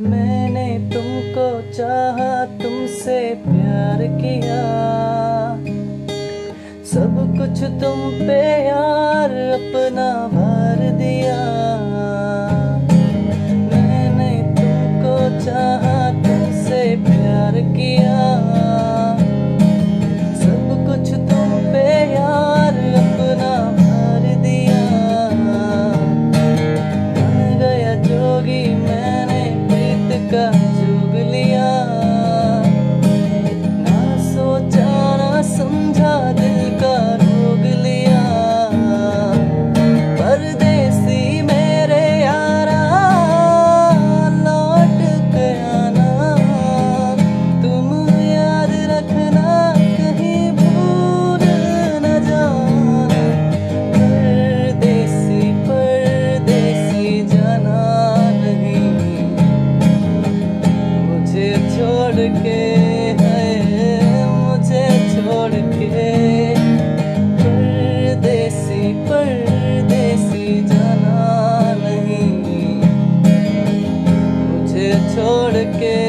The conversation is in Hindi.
मैंने तुमको चाहा, तुमसे प्यार किया। सब कुछ तुम पे यार, अपना भार दिया। मैंने तुमको चाहा, तुमसे प्यार किया। छोड़ के मुझे छोड़ के। परदेसी परदेसी जाना नहीं। मुझे छोड़ के